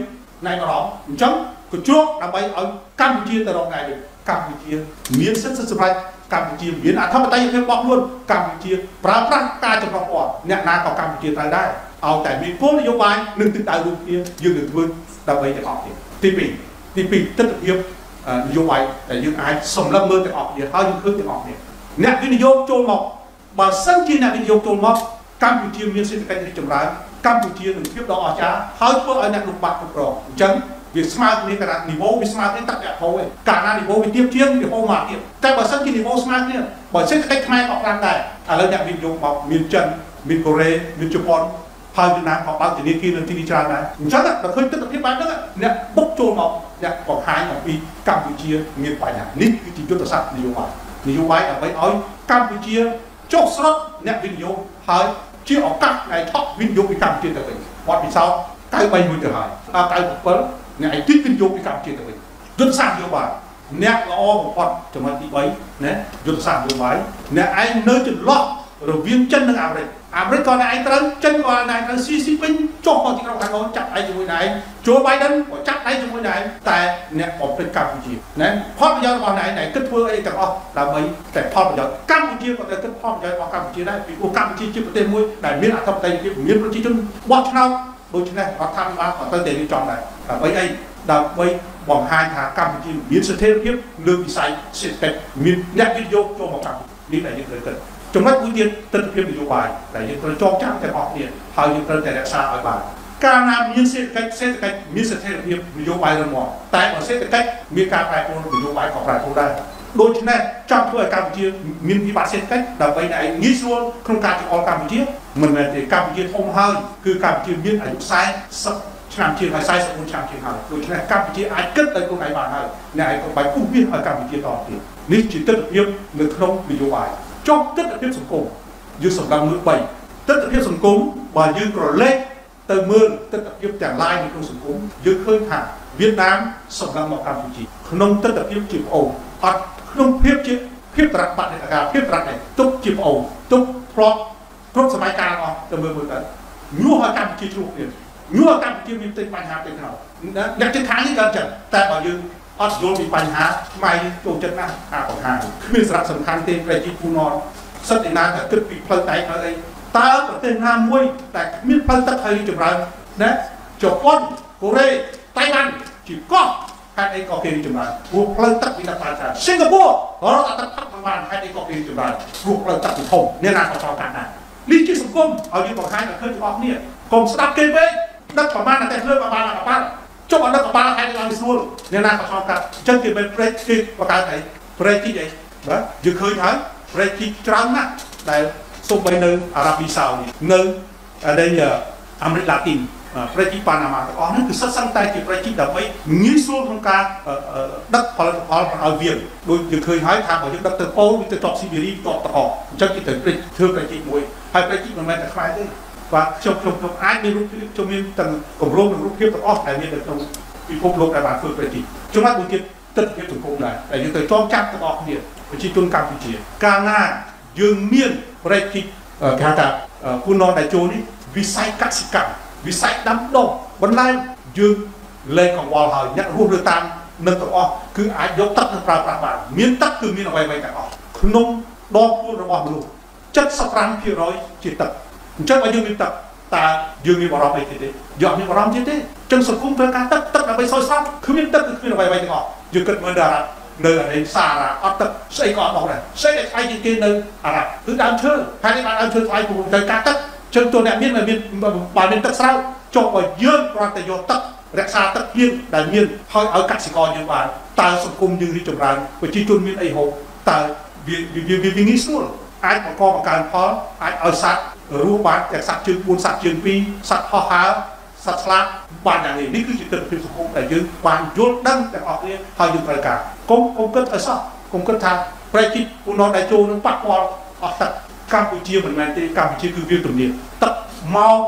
ណែអារម្មណ៍អញ្ចឹងក៏ជ្រោកដើម្បីឲ្យ កម្ពុជាទៅរកថ្ងៃនេះកម្ពុជាមានសិទ្ធិសម្រាប់កម្ពុជាមានអធិបតេយ្យភាពរបស់ខ្លួនកម្ពុជាប្រើប្រាស់ការចម្រុះពណ៌អ្នកណាក៏កម្ពុជាត្រូវដែរឲ្យតែមានគោលនយោបាយនិងទិសដៅរួមគ្នាយើងនឹងធ្វើដើម្បីទាំងអស់គ្នាទី2ទី2ទស្សនវិជ្ជានយោបាយដែលយើងអាចសម្លឹងមើលទាំងអស់គ្នាហើយយើងឃើញទាំងអស់គ្នាអ្នកវិនិយោគចូលមកបើសិនជាអ្នកវិនិយោគចូលមកកម្ពុជាមានសេដ្ឋកិច្ចរីកចម្រើនកម្ពុជានឹងភាពដ៏អស្ចារ្យហើយធ្វើឲ្យអ្នកលំបាកគ្រប់គ្រងអញ្ចឹង វាស្មើគ្នាកាលណានីវ៉ូវាស្មើគ្នាទឹកអ្នកហូរឯងកាលណានីវ៉ូវាទៀបជាងវាហូរមកទៀតតែបើសិនជានីវ៉ូស្មើគ្នាបើសេដ្ឋកិច្ចខ្មែរក៏ខ្លាំងដែរឥឡូវអ្នកវិនិយោគមកមានចិនមានកូរ៉េមានជប៉ុនហើយវៀតណាមក៏បើកធនាគារនៅទីនេះច្រើនដែរអញ្ចឹងដល់ឃើញទស្សនវិជ្ជាបែបហ្នឹងអ្នកបុកចូលមកអ្នកបង្ហាញអំពីកម្ពុជាមានបញ្ហានេះគឺជាយុទ្ធសាស្ត្រនយោបាយនយោបាយដើម្បីឲ្យកម្ពុជាចុះស្រុតអ្នកវិនិយោគហើយជាឱកាសនៃថក់វិនិយោគពីកម្ពុជាទៅវិញវត្តពិសោធន៍93មួយទៅហើយ97 អ្នកឯទីវិនិយោគពីកម្ពុជាទៅវិញយុទ្ធសាស្ត្រនយោបាយអ្នកល្អបំផុតចំណុចទី3ណាយុទ្ធសាស្ត្រនយោបាយអ្នកឯងនៅចន្លោះរវាងចិននិងអាមេរិកអាមេរិកក៏ណែឯងត្រូវចិនក៏ណែឯងត្រូវស៊ីស៊ីពេញចុះមកទីក្រុងខាងអូនចាប់ឯងជាមួយណែឯងជូបៃដិនក៏ចាប់ឯងជាមួយណែឯងតែអ្នកបំពេញកម្ពុជាណែផលប្រយោជន៍របស់ណែឯងណែគិតធ្វើអីទាំងអស់ដើម្បីតែផលប្រយោជន៍កម្ពុជាក៏ត្រូវគិតផលប្រយោជន៍របស់កម្ពុជាដែរពីព្រោះកម្ពុជាជាប្រទេសមួយដែលមានអធិបតេយ្យភាពមានប្រជាជនបោះឆ្នោតដូច្នេះរដ្ឋាភិបាលក៏ត្រូវតែរៀបចំដែរ ដើម្បីអីដើម្បីបង្ហាញថាកម្ពុជាមានស្ថិរភាពលើវិស័យសេដ្ឋកិច្ចមានអ្នកវិនិយោគចូលមកកម្ពុជានេះដែលយើងត្រូវគិតចំណុចមួយទៀតទស្សនវិជ្ជានយោបាយដែលយើងត្រូវចងចាំទាំងអស់គ្នាហើយយើងត្រូវតែរក្សាឲ្យបានកាលណាមានសេដ្ឋកិច្ចសេដ្ឋកិច្ចមានស្ថិរភាពនយោបាយរឹងមាំតែបើសេដ្ឋកិច្ចមានការប្រែប្រួលនយោបាយក៏ប្រែប្រួលដែរដូច្នេះចង់ធ្វើឲ្យកម្ពុជាមានវិបត្តិសេដ្ឋកិច្ចដើម្បីឲ្យងាយស្រួលក្នុងការចង្អុលកម្ពុជាមិនមែនទេកម្ពុជាធំហើយគឺកម្ពុជាមានអាយុ40 ឆ្នាំជាងហើយ44ឆ្នាំជាងហើយដូច្នេះកម្ពុជាអាចគិតដោយខ្លួនឯងបានហើយអ្នកឯងក៏បាយពុះវាឲ្យកម្ពុជាតទៀតនេះជាទស្សនវិជ្ជានៅក្នុងនយោបាយចុះទស្សនវិជ្ជាសង្គមយើងសម្រាប់មើល3ទស្សនវិជ្ជាសង្គមបើយើងក្រឡេកទៅមើលទស្សនវិជ្ជាទាំងឡាយនៅក្នុងសង្គមយើងឃើញថាវៀតណាមសម្រាប់មកកម្ពុជាក្នុងទស្សនវិជ្ជាជាប្អូនអត់ក្នុងភាពជាភាពត្រាក់បាត់នៃការភាពត្រាក់នេះទុកជាប្អូនទុកធ្លាប់គ្រប់សម័យកាលអស់ទៅមើលមើលទៅញួរឲ្យកម្ពុជាជ្រុះទៀត ញួរឲ្យកម្ពុជាមានផ្ទៃបញ្ហាផ្ទៃក្រោយអ្នកជិតខាងនេះក៏ចឹងតែបើយើងអត់យល់ពីបញ្ហាខ្មែរចូលចិត្តណាស់អាបង្ហាញគ្មានសារៈសំខាន់ទេប្រជាពលរដ្ឋសិទ្ធិណាតែគិតពីផ្លូវដែកហើយអីតើប្រទេសណាមួយតែគ្មានផ្លូវទឹកហើយចម្រើនណាជប៉ុនកូរ៉េតៃវ៉ាន់ជាកោះហេតុអីក៏គេរីចម្រើនព្រោះផ្លូវទឹកវាតែបានច្រើនសិង្ហបុរីរដ្ឋអត្តផលបានហេតុអីក៏គេរីចម្រើនព្រោះផ្លូវទឹកវាធំអ្នកណាក៏ចង់កាត់ដែរនេះជាសង្គមឲ្យយើងបង្ហាញឲ្យឃើញទាំងអស់គ្នាកុំស្ដាប់គេពេក ដឹកប្រមាណតែលើប្រមាណប្រមាណចុះអនុកបាលហេតុឲ្យស្រួលអ្នកណាក៏ឆ្លងកាត់អញ្ចឹងគេមិនប្រេកគេបង្កើតអីប្រេកជីអីបាទយើងឃើញហើយប្រេកជីច្រើនណាស់ដែលសូម្បីនៅអារ៉ាប៊ីសាអូឌីនៅដែលអាមេរិកឡាទីនប្រេជីប៉ាណាម៉ាទាំងអស់នេះគឺសិតសឹងតែជាប្រេជីដើម្បីងាយស្រួលក្នុងការដឹកផលិតផលឲ្យវាដូចយើងឃើញហើយថាបើយើងដឹកទៅប៉ូលវាទៅតបស៊ីបេរីតបតកអញ្ចឹងគេត្រូវប្រេធ្វើប្រេជីមួយហើយប្រេជីមិនមែនតែខ្មែរទេ បាទខ្ញុំខ្ញុំខ្ញុំអាចមានរូបភាពខ្ញុំមានទាំងគម្រោងនិងរូបភាពទាំងអស់ដែលមាននៅក្នុងពិភពលោកដែលបានធ្វើប្រតិចំណុចមួយទៀតទស្សនវិជ្ជាសង្គមដែរដែលយើងត្រូវចងចាំទាំងអស់គ្នាប្រជាជនកម្ពុជា កាលណាយើងមានប្រតិគេហៅថាពូននដែលចូលនេះវិស័យកសិកម្មវិស័យដាំដុះបន្លែយើងលែងកង្វល់ហើយអ្នករស់នៅតាមនឹងទាំងអស់គឺអាចយកទឹកទៅប្រើប្រាស់បានមានទឹកគឺមានអ្វីៗទាំងអស់ក្នុងដងខ្លួនរបស់មនុស្ស75%ជាទឹក អញ្ចឹងឲ្យយើងមានទឹកតើយើងមានបារម្ភអីទៀតទេយើងអត់មានបារម្ភទៀតទេអញ្ចឹងសង្គមត្រូវការទឹកទឹកដើម្បីសោយស្រពគ្មានទឹកគឺគ្មានអ្វីៗទាំងអស់យើងគិតមើលដល់នៅអានេះសារ៉ាអត់ទឹកស្អីក៏អត់បោះដែរស្អីដែលថ្លៃជាងគេនៅអារ៉ាប់គឺដើមឈើហើយនេះបានដើមឈើថ្លៃព្រោះត្រូវការទឹកជើងទូអ្នកមានមានបើមានទឹកស្រោចចុះបើយើងគ្រាន់តែយកទឹករក្សាទឹកភ្លៀងដែលមានហើយឲ្យកសិករយើងបានតើសង្គមយើងរីកចម្រើនប្រជាជនមានអីហូបតើវាវាវាងាយស្រួលអាចបង្កបង្កើនផលអាចឲ្យសត្វ រស់បានទាំងសត្វជើង4សត្វជើង2សត្វហោះហើរសត្វស្លាបបានយ៉ាងនេះនេះគឺជាទស្សនវិជ្ជាសង្គមដែលយើងបានយល់ដឹងទាំងអស់គ្នាហើយយើងត្រូវការកុំកុំគិតឲ្យសោះកុំគិតថាប្រតិពូនដែលចូលនឹងប៉ះពាល់អស់ទឹកកម្ពុជាមិនមែនទេកម្ពុជាគឺវាទំនៀមទឹកមក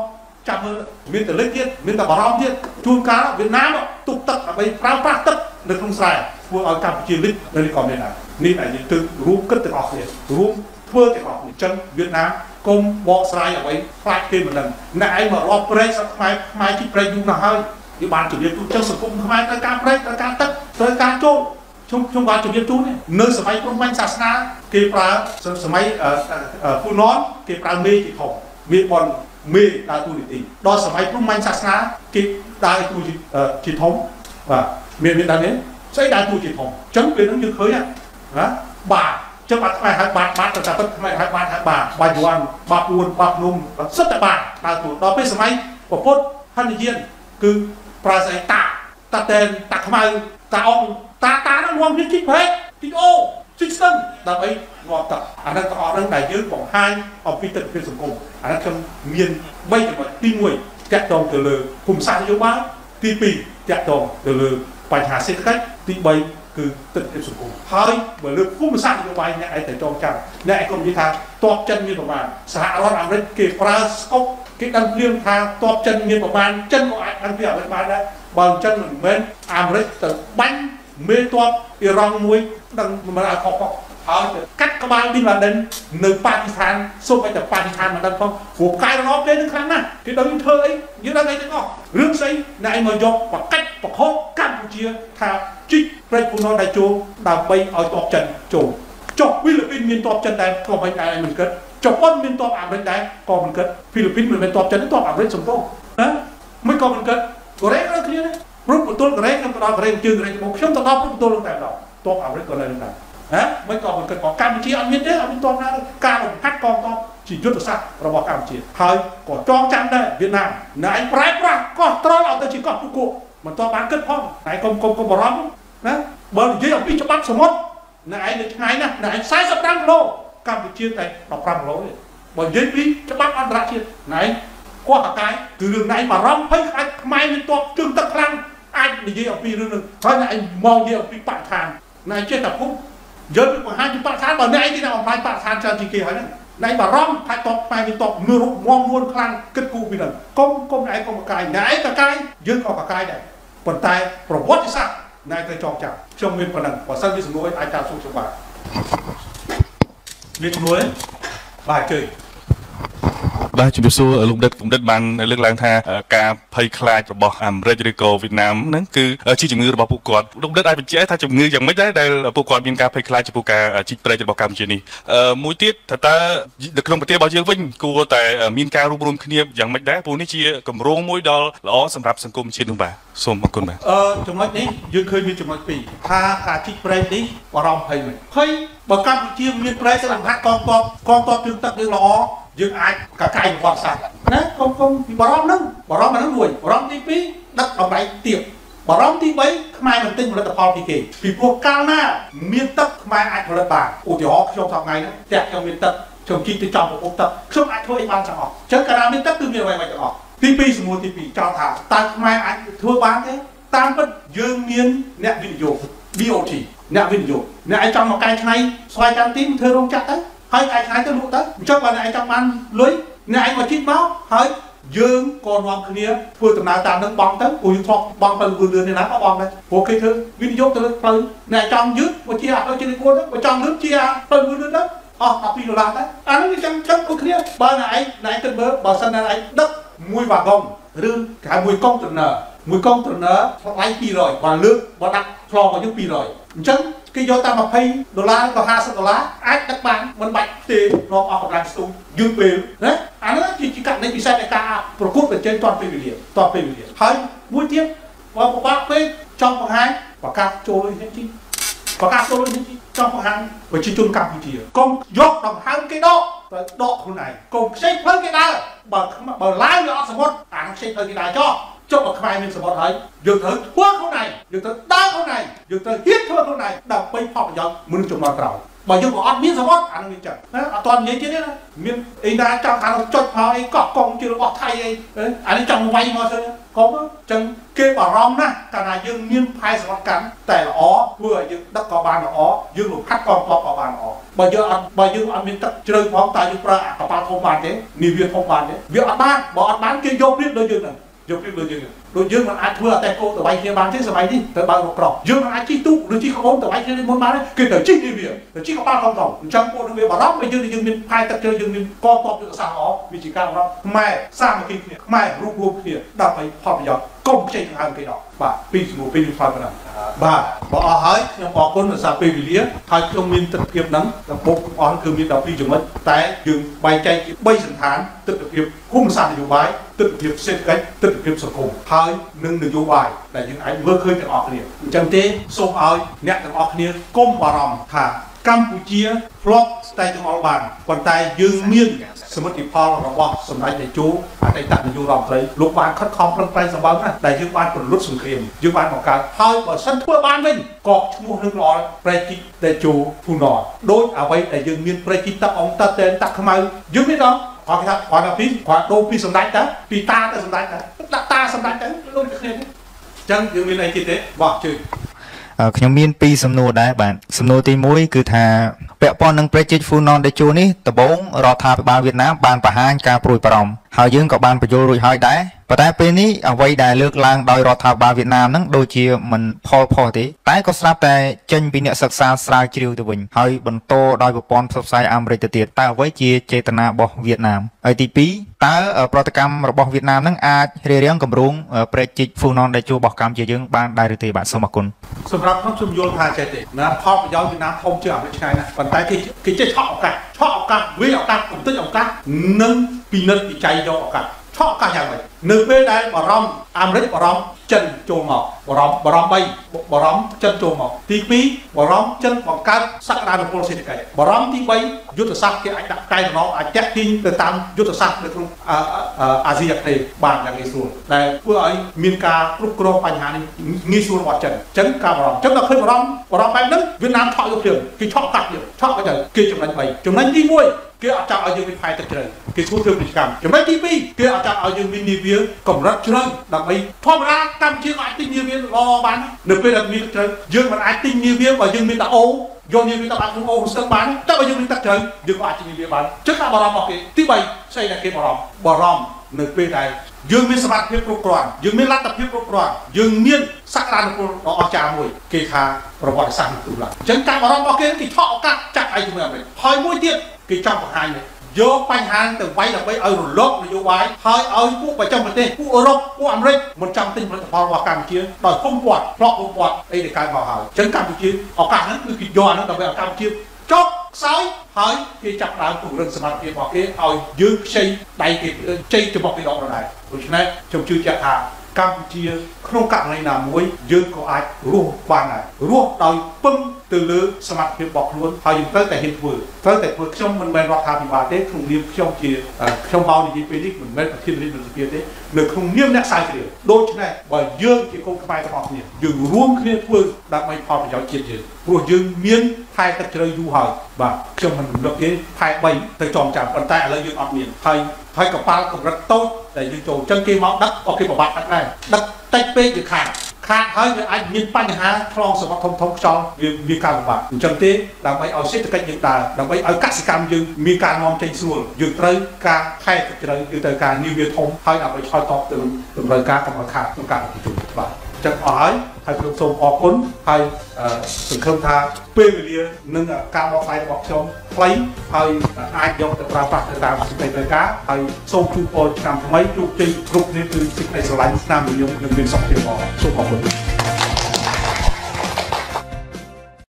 ចាំមើលមានតែលិចទៀតមានតែបារម្ភទៀតជួនកាលវៀតណាមទុកទឹកដើម្បីប្រើប្រាស់ទឹកនៅក្នុងស្រែធ្វើឲ្យកម្ពុជាលិចនៅនេះក៏មានដែរនេះដែលយើងទើបរួមគិតទាំងអស់គ្នារួមធ្វើទាំងអស់អញ្ចឹងវៀតណាម កុំបកស្រាយអ្វីខ្លាចគេមិនដឹងអ្នកឯងមករាប់ព្រែកសត្វខ្មែរខ្មែរជីព្រែកយូរណាស់ហើយវាបានជំរាបទូចឹងសង្គមខ្មែរត្រូវការព្រែកត្រូវការទឹកត្រូវការចូលខ្ញុំខ្ញុំបានជម្រាបជូនទេនៅសម័យព្រំបាញ់សាសនាគេប្រើសម័យពូណនគេប្រើមេជាធំមេបនមេដើរតួនាទីដល់សម័យព្រំបាញ់សាសនាគេដើរតួជាធំបាទមានមានដល់នេះស្អីដើរតួជាធំអញ្ចឹងពេលហ្នឹងយើងឃើញណាបាទ ចឹងបាត់ខ្មែរហៅបាត់បាត់ទៅតែពិតខ្មែរហៅបាត់ហៅបាត់បាត់យួនបាត់ពួនបាត់នំសិតតែបាត់ដើរតួដល់ពេលសម័យពពុទ្ធហនុយានគឺប្រើស្អីតាតាតែនតាខ្មៅតាអង្គតាតានឹងនាំគ្នាជីកព្រែកជីកអូជីកស្ទឹងដើម្បីងាប់ទឹកអានឹងទាំងអស់ហ្នឹងដែលយើងបង្ហាញអំពីទស្សនវិជ្ជាសង្គមអានឹងខ្ញុំមាន3ចំណុចទី1តាក់ទងទៅលើភូមិសាស្ត្រនយោបាយទី2តាក់ទងទៅលើបញ្ហាសេដ្ឋកិច្ចទី3 គឺទឹកភាពសង្គមហើយបើលើភូមិសាស្ត្រនយោបាយអ្នកឯងតែចងចាំអ្នកឯងកុំនិយាយថាតបចិនមានប្រមាណសហរដ្ឋអាមេរិកគេប្រើស្កុបគេដឹងភ្លាមថាតបចិនមានប្រមាណចិនក៏អាចដឹងពីអាមេរិកបានដែរបើអញ្ចឹងមិនមែនអាមេរិកទៅបាញ់មេតបអ៊ីរ៉ង់មួយដឹងមិនឲ្យខុសផង ហើយកាត់ក្បាលប៊ីនឡាដិននៅប៉ាគីស្ថានសូមឲ្យតែប៉ាគីស្ថានមិនដឹងផងព្រោះកាយរបបគេនឹងខ្លាំងណាស់គេដឹងធ្វើអីយើងដឹងអីទាំងអស់រឿងស្អីអ្នកឯងមកយកបកាច់បខោកម្ពុជាថាជីកប្រេចពូណនដែលចូលដើម្បីឲ្យតបចិនចូលចុះហ្វីលីពីនមានតបចិនដែរក៏មិនដែរមិនគិតជប៉ុនមានតបអាមេរិកដែរក៏មិនគិតហ្វីលីពីនមិនមែនតបចិនទេតបអាមេរិកសំទោណាមិនក៏មិនគិតកូរ៉េក៏គ្នាដែរព្រោះបន្ទល់កូរ៉េខ្ញុំទៅដល់កូរ៉េជើងកូរ៉េត្បូងខ្ញុំទៅដល់បន្ទល់តែម្ដងតបអាមេរិកក៏នៅនឹងដែរ ហ៎មិនក៏មិនគិតក៏កម្ពុជាអត់មានទេអត់មានតបណាការរំខាត់កងទ័ពជាយុទ្ធសាស្ត្ររបស់កម្ពុជាហើយក៏ចងចាំដែរវៀតណាមណែឯងប្រែប្រាស់កោះត្រល់ឲ្យទៅជាកោះពូកូមិនតបបានគិតផងណែកុំកុំកុំបារម្ភណាបើនិយាយអំពីច្បាប់សមុទ្រណែឯងនៅឆ្ងាយណាស់ណែឯង45គីឡូកម្ពុជាតែ15គីឡូទេបើនិយាយពីច្បាប់អន្តរជាតិណែកោះអាកាយគឺរឿងណែបារម្ភភ័យខ្លាចខ្មែរមានតបជើងទឹកខ្លាំងអាចនិយាយអំពីរឿងនឹងហើយណែឯងមកនិយាយអំពីបរិស្ថានណែចេះតែពុក យើងបង្ហាញពីបរិស្ថានបើអ្នកឯងទីណាបំផ្លាញបរិស្ថានច្រើនជាងគេហើយហ្នឹងណៃបារម្ភថាតបខ្មែរមានតបនឿមងមួនខ្លាំងគិតគូរពីហ្នឹងកុំកុំណែកុំកកាយណែឯងកកាយយើងក៏កកាយដែរប៉ុន្តែប្រវត្តិសាស្ត្រណែត្រូវចងចាំខ្ញុំមានប៉ុណ្ណឹងបើសិនជាសំណួរអាចតាមសួរខ្ញុំបាទមានសំណួរទេបាទជើញ បាទជំរាបសួរលោកដិតកំដិតបានលើកឡើងថាការភ័យខ្លាចរបស់អាមេរិកឬក៏វៀតណាមហ្នឹងគឺជាជំងឺរបស់ពួកគាត់លោកដិតអាចបញ្ជាក់ថាជំងឺយ៉ាងម៉េចដែរដែលពួកគាត់មានការភ័យខ្លាចចំពោះការជីកព្រៃរបស់កម្ពុជានេះមួយទៀតថាតើនៅក្នុងប្រទេសរបស់យើងវិញគួរតែមានការរួមរួមគ្នាយ៉ាងម៉េចដែរព្រោះនេះជាកម្រងមួយដ៏ល្អសម្រាប់សង្គមជាតិនោះបាទសូមអរគុណបាទអឺចំណុចនេះយើងឃើញមានចំណុចពីរថាការជីកព្រៃនេះបារម្ភភ័យមិនភ័យបើកម្ពុជាមានព្រៃទៅបង្ហាត់កងទ័ពកងទ័ពជើងទឹកយើងល្អ យើងអាចកកាយប្រវត្តិសាស្ត្រណាកុំកុំពីបារម្ភហ្នឹងបារម្ភហ្នឹងមួយបារម្ភទី2ដឹកតម្លៃទៀបបារម្ភទី3ខ្មែរមិនទិញផលិតផលពីគេពីព្រោះកាលណា មានទឹកខ្មែរអាចផលិតបានឧទាហរណ៍ខ្ញុំថ្ងៃហ្នឹងផ្ទះខ្ញុំមានទឹកខ្ញុំជីកទៅចំប្រភពទឹកខ្ញុំអាចធ្វើអីបានទាំងអស់អញ្ចឹងកាលណាមានទឹកគឺមានអ្វីៗទាំងអស់ទី2សំណួរទី2ចោទថាតើខ្មែរអាចធ្វើបានទេតាមពិតយើងមានអ្នកវិនិយោគ BOT អ្នកវិនិយោគអ្នកឯងចង់មកកែច្នៃស្វ័យកម្មទីធ្វើរោងចក្រទៅ ហើយឯងខ្លាយទៅលក់ទៅអញ្ចឹងបើឯងចង់បានលុយអ្នកឯងមកជីកមកហើយយើងក៏នាំគ្នាធ្វើដំណើរតាមនឹងបងទៅព្រោះយើងធ្លាប់បងទៅលឿនលឿននេះណាក៏បងដែរព្រោះគេធ្វើវិនិយោគទៅលើផ្លូវអ្នកចង់យឺតមកជាអត់ជាគួរទៅបើចង់លឿនជាផ្លូវលឿនលឿនទៅអស់12ដុល្លារទៅអានេះចឹងចឹងដូចគ្នាបើអ្នកឯងអ្នកឯងគិតមើលបើសិនណាឯងដឹកមួយវ៉ាកុងឬគេហៅមួយកុងត្រឺន័រ មួយកុងត្រឺន័រថ្លៃ200បើលើកបើដាក់ឆ្លងរបស់យើង200អញ្ចឹងគេយកតាម20ដុល្លារក៏50ដុល្លារអាចដឹកបានមិនបាច់ទេនាំអស់កម្លាំងស្ទូយឺតពេលណាអានោះជាករណីពិសេសនៃការប្រកួតប្រជែងទាន់ពេលវេលាទាន់ពេលវេលាហើយមួយទៀតបើពិបាកពេកចង់បង្ហាញប្រកាសចូលលុយនេះជីប្រកាសចូលលុយនេះជីចង់បង្ហាញប្រជាជនកម្ពុជាកុំយកដង្ហើមគេដកទៅដកខ្លួនឯងកុំខ្ចីផ្លូវគេដើរបើបើឡាយវាអត់សមុទ្រអាខ្ចីផ្លូវគេដើរចោះ ចុះមកខ្មែរមានសមុទ្រហើយយើងត្រូវធ្វើខ្លួនឯងយើងត្រូវដើរខ្លួនឯងយើងត្រូវហ៊ានធ្វើខ្លួនឯងដើម្បីផលប្រយោជន៍មនុស្សជំនាន់ក្រោយបើយើងក៏អត់មានសមុទ្រអានឹងវាចឹងណាអត់ទាន់និយាយទៀតទេណាមានអីណាចង់ខាងចុចមកអីកោះកងជារបស់ថៃអីអានេះចង់វាយមកទៅកុំចឹងគេបារម្ភណាស់កាលណាយើងមានផែសវត្ថកម្មតែល្អធ្វើឲ្យយើងដឹកក៏បានល្អយើងលំហាត់កងទ័ពក៏បានល្អបើយើងអត់បើយើងអត់មានទឹកជ្រៅផងតើយើងប្រើកប៉ាល់ធំបានទេនាវាធំបានទេវាអត់បានបើអត់បានគេយកព្រៀបដូចយើងហ្នឹង យយកពីដូចយើងដូចយើងមិនអាចធ្វើអតេកូទៅវាយគ្នាបានទេសម័យនេះទៅបើករកក្រយើងមិនអាចជិះទូកឬជិះក្បូនទៅវាយគ្នាមុនបានទេគឺទៅជិះនេះវាទៅជិះកប៉ាល់ធំធំអញ្ចឹងពួកនឹងវាបារម្ភពេលយើងយើងមានផែទឹកជើងយើងមានកងទ័ពយុទ្ធសាស្ត្រល្អវាជាការបារម្ភខ្មែរសាមគ្គីគ្នាខ្មែររួមរួមគ្នាដើម្បីផលប្រយោជន៍កុំខ្ចីដង្ហើមគេដល់បាទពីជាមួយពីផ្លាយប៉ុណ្ណឹងបាទបើអស់ហើយខ្ញុំអរគុណសម្រាប់ពេលវេលាហើយខ្ញុំមានទស្សនវិជ្ជាហ្នឹងដំបូងអស់គឺមាន12ចំណុចតែយើងបែងចែកជា3សន្តានទស្សនវិជ្ជាភូមិសាស្ត្រនយោបាយ ទស្សនវិជ្ជាសេដ្ឋកិច្ចទស្សនវិជ្ជាសង្គមហើយនឹងនយោបាយដែលយើងអាចមើលឃើញទាំងអស់គ្នាអញ្ចឹងទេសូមឲ្យអ្នកទាំងអស់គ្នាកុំបារម្ភថាកម្ពុជាធ្លាប់ស្ដែងទាំងអល់បានប៉ុន្តែយើងមានសមិទ្ធផលរបស់សម្ដេចតេជោអតីតនាយករដ្ឋមន្ត្រីលោកបានខិតខំប្រឹងប្រែងសម្បើមណាស់ដែលយើងបានប្រលុតសង្គ្រាមយើងបានបង្កើតហើយបើសិនធ្វើបានវិញក៏ឈ្មោះនឹងល្អប្រែជីតេជោភូណតដោយអ្វីដែលយើងមានប្រែជីតតាអង្គតាតែនតាខ្មៅយើងមានដល់ គាត់ថាគាត់ថាពីគាត់ដូរពីសម្ដេចទៅពីតាទៅសម្ដេចទៅដាក់តាសម្ដេចទៅដូចគ្នាអញ្ចឹងយើងមានអីទៀតទេបាទជឿខ្ញុំមានពីរសំណួរដែរបាទសំណួរទី1គឺថាពាក់ព័ន្ធនឹង Project Funon Dejo នេះដំបូងរដ្ឋាភិបាលវៀតណាមបានបង្ហាញការព្រួយបារម្ភ ហើយយើងក៏បានបញ្យល់រួចហើយដែរប៉ុន្តែពេលនេះអ្វីដែលលើកឡើងដោយរដ្ឋាភិបាលវៀតណាមហ្នឹងដូចជាមិនផលផុសទេតែក៏ស្រាប់តែចេញពីអ្នកសិក្សាស្រាវជ្រាវទៅវិញហើយបន្តដោយប្រព័ន្ធផ្សព្វផ្សាយអាមេរិកទៅទៀតតើអ្វីជាចេតនារបស់វៀតណាមហើយទី2តើប្រតិកម្មរបស់វៀតណាមហ្នឹងអាចរារាំងគម្រោងប្រេជីកហ្វូណនដែលជួបរបស់កម្ពុជាយើងបានដែរឬទេបាទសូមអរគុណសម្រាប់ខ្ញុំខ្ញុំយល់ថាចេះទេណាផលប្រយោជន៍វៀតណាមធំជាងអាមេរិកឆ្ងាយណាស់ប៉ុន្តែគេគេចេះឆក់ឱកាសឆក់ឱកាសវាឱកាសកំទេចឱកាសនិង ពិនិត្យវិจัยយកឱកាសឆក់ឱកាសយ៉ាងម៉េចនៅពេលដែលបារម្ភអាមេរិកបារម្ភចិនចូលមកបារម្ភបារម្ភ3បារម្ភចិនចូលមកទី2បារម្ភចិនបង្កើតសក្តានុពលសេដ្ឋកិច្ចបារម្ភទី3យុទ្ធសាស្ត្រគេអាចដាក់កែតំណងអាចតាក់ទាញទៅតាមយុទ្ធសាស្ត្រនៅក្នុងអាស៊ីអាគ្នេយ៍បានយ៉ាងងាយស្រួលដែលធ្វើឲ្យមានការគ្រប់គ្រងបញ្ហានេះងាយស្រួលរបស់ចិនអញ្ចឹងការបារម្ភអញ្ចឹងដល់ឃើញបារម្ភបារម្ភបែបហ្នឹងវៀតណាមឆក់យកភ្លាមគេឆក់កាត់យកឆក់ទៅគេចំណេញ3ចំណេញទី1 គេអត់ចង់ឲ្យយើងមានផែទឹកជ្រៅគេធ្វើធ្វើពាណិជ្ជកម្មចំណុចទី2គេអត់ចង់ឲ្យយើងមាននាវាកម្រិតជ្រៅដើម្បីធម្មតាកម្ពុជាក៏អាចទិញនាវាល្អបាននៅពេលដែលមានទឹកជ្រៅយើងមិនអាចទិញនាវាបើយើងមានតែអូយកនាវាទៅបាត់ក្នុងអូស្ទឹងបានតែបើយើងមានទឹកជ្រៅយើងក៏អាចទិញនាវាបានចឹងការបារម្ភរបស់គេទី3ស្អីដែលគេបារម្ភបារម្ភនៅពេលដែលយើងមានសមត្ថភាពគ្រប់គ្រាន់យើងមានលទ្ធភាពគ្រប់គ្រាន់យើងមានសក្តានុពលដ៏អស្ចារ្យមួយគេថាប្រវត្តិសាស្ត្រទូឡើងអញ្ចឹងការបារម្ភរបស់គេគេឆក់ឱកាសចាក់ឯជាមួយអាមេរិកហើយមួយទៀត គេចង់បង្ហាញយកបញ្ហាទៅវាយដើម្បីឲ្យរលកនយោបាយហើយឲ្យពួកប្រចាំប្រទេសពួកអឺរ៉ុបពួកអាមេរិកមិនចង់ទិញផលិតផលរបស់កម្ពុជាដោយគុំពាត់ផ្លក់គុំពាត់អីដែលកើតមកហើយអញ្ចឹងកម្ពុជាឱកាសហ្នឹងគឺគេយកអាហ្នឹងដើម្បីឲ្យកម្ពុជាចុកខ្សោយហើយគេចាប់ដើមពង្រឹងសមត្ថភាពរបស់គេឲ្យយើងខ្ចីដៃគេជ័យចំពោះគេដកដដែលដូច្នេះខ្ញុំជឿជាក់ថា កម្ពុជាក្នុងករណីណាមួយយើងក៏អាចរស់បានដែររស់ដោយពឹងទៅលើសមត្ថភាពរបស់ខ្លួនហើយយើងត្រូវតែហ៊ានធ្វើត្រូវតែធ្វើខ្ញុំមិនមែនរដ្ឋាភិបាលទេក្នុងនាមខ្ញុំជាខ្ញុំបោនិយាយពេលនេះមិនមែនប្រធានរាជរដ្ឋាភិបាលទេនៅក្នុងនាមអ្នកស្រាវជ្រាវដូច្នេះបើយើងជាកូនខ្មែរទាំងអស់គ្នាយើងរួមគ្នាធ្វើដើម្បីផលប្រយោជន៍ជាតិយើងព្រោះយើងមានខែទឹកជ្រៅយូរហើយបាទខ្ញុំមិនរំលឹកទេខែ3ទៅចំចាំប៉ុន្តែឥឡូវយើងអត់មានហើយ ហើយកប៉ាល់កម្រិតតូចដែលយើងចូលអញ្ចឹងគេមកដឹកក៏គេប្របាក់ដឹកដែរដឹកតិចពេកវាខាតខាតហើយវាអាចមានបញ្ហាឆ្លងសមុទ្រធំធំខ្យល់វាវាការលំបាកអញ្ចឹងទេដើម្បីឲ្យសេដ្ឋកិច្ចយើងដើរដើម្បីឲ្យកសិកម្មយើងមានការនាំចេញស្រួលយើងត្រូវការខែទឹកជ្រៅគឺត្រូវការនីវាធំហើយដើម្បីឆ្លើយតបទៅតម្រូវការកំណត់ខាតក្នុងការប្រជុំបាទ ចឹងអស់ហើយហើយខ្ញុំសូមអរគុណហើយសង្ឃឹមថាពេលវេលានិងការបកស្រាយរបស់ខ្ញុំខ្លីហើយអាចយកទៅប្រើប្រាស់ទៅតាមសេចក្តីត្រូវការហើយសូមជូនពរឆ្នាំថ្មីជោគជ័យគ្រប់គ្នាគឺសេចក្តីស្រឡាញ់ស្នាមនិយមនិងមានសុខភាពល្អសូមអរគុណ